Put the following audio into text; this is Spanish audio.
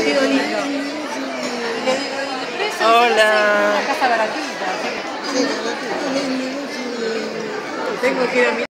vestido lindo. Hola. Una casa baratita. Tengo que ir a mi